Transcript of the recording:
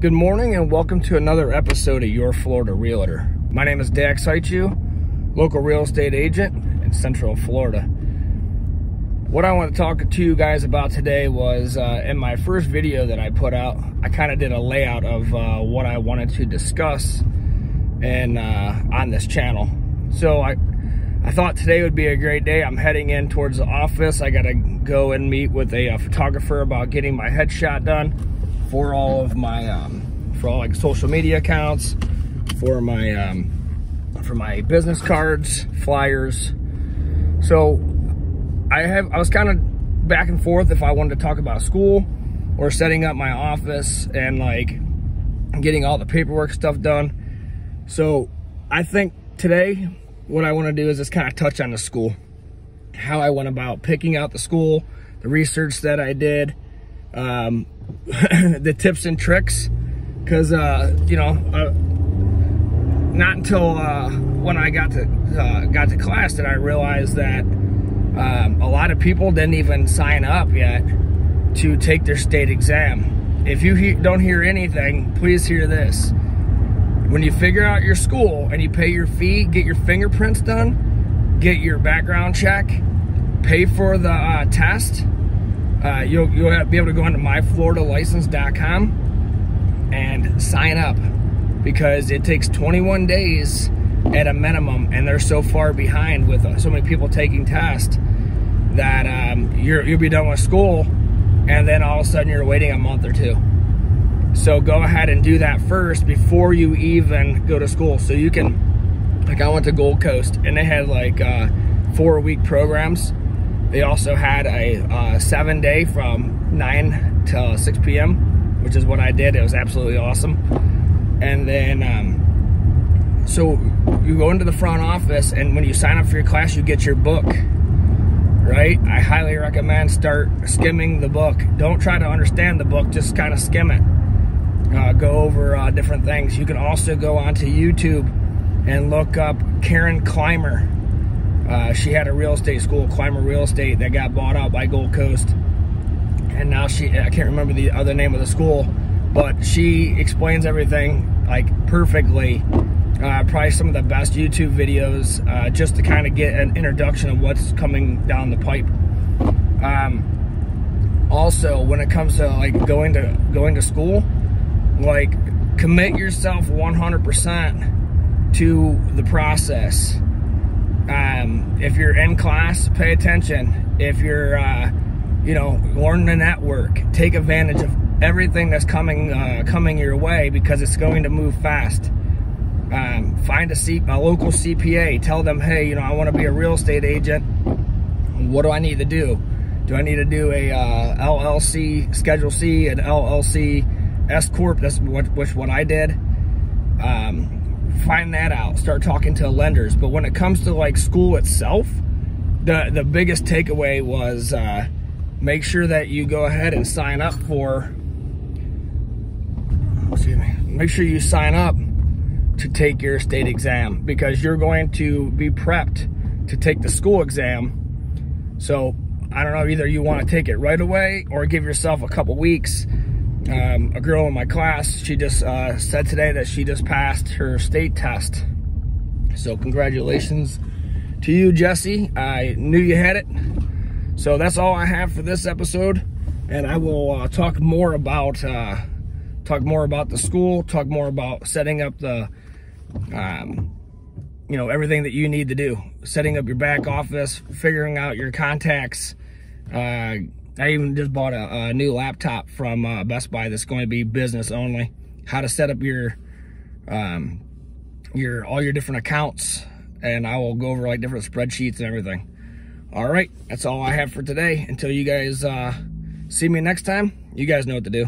Good morning and welcome to another episode of Your Florida Realtor. My name is Dax Haichu, local real estate agent in Central Florida. What I want to talk to you guys about today was uh, in my first video that I put out, I kind of did a layout of uh, what I wanted to discuss and uh, on this channel. So I, I thought today would be a great day. I'm heading in towards the office. I got to go and meet with a, a photographer about getting my headshot done for all of my um, for all like social media accounts, for my um, for my business cards, flyers. So I have I was kind of back and forth if I wanted to talk about school or setting up my office and like getting all the paperwork stuff done. So I think today what I want to do is just kind of touch on the school, how I went about picking out the school, the research that I did, um, the tips and tricks because uh, you know uh, not until uh, when I got to uh, got to class did I realize that um, a lot of people didn't even sign up yet to take their state exam. If you he don't hear anything, please hear this. When you figure out your school and you pay your fee, get your fingerprints done, get your background check, pay for the uh, test, uh, you'll, you'll be able to go onto myfloridalicense.com and sign up because it takes 21 days at a minimum and they're so far behind with uh, so many people taking tests that um, you will be done with school and then all of a sudden you're waiting a month or two. So go ahead and do that first before you even go to school. So you can like i went to gold coast and they had like uh, four week programs they also had a uh, seven day from 9 to 6 p.m., which is what I did. It was absolutely awesome. And then, um, so you go into the front office, and when you sign up for your class, you get your book, right? I highly recommend start skimming the book. Don't try to understand the book, just kind of skim it. Uh, go over uh, different things. You can also go onto YouTube and look up Karen Climer uh, she had a real estate school, Climer Real Estate, that got bought out by Gold Coast. And now she, I can't remember the other name of the school, but she explains everything like perfectly. Uh, probably some of the best YouTube videos uh, just to kind of get an introduction of what's coming down the pipe. Um, also, when it comes to like going to going to school, like commit yourself 100% to the process. Um, if you're in class, pay attention. If you're, uh, you know, learn the network, take advantage of everything that's coming uh, coming your way because it's going to move fast. Um, find a, C a local CPA. Tell them, hey, you know, I want to be a real estate agent. What do I need to do? Do I need to do a uh, LLC, Schedule C, an LLC S corp? That's what, which what I did. Um, find that out, start talking to lenders. But when it comes to like school itself, the, the biggest takeaway was uh, make sure that you go ahead and sign up for, excuse me, make sure you sign up to take your state exam because you're going to be prepped to take the school exam. So I don't know, either you want to take it right away or give yourself a couple weeks um, a girl in my class, she just uh, said today that she just passed her state test. So congratulations to you, Jesse. I knew you had it. So that's all I have for this episode. And I will uh, talk more about uh, talk more about the school, talk more about setting up the, um, you know, everything that you need to do. Setting up your back office, figuring out your contacts, uh, I even just bought a, a new laptop from uh, Best Buy that's going to be business only. How to set up your, um, your all your different accounts, and I will go over like different spreadsheets and everything. All right, that's all I have for today. Until you guys uh, see me next time, you guys know what to do.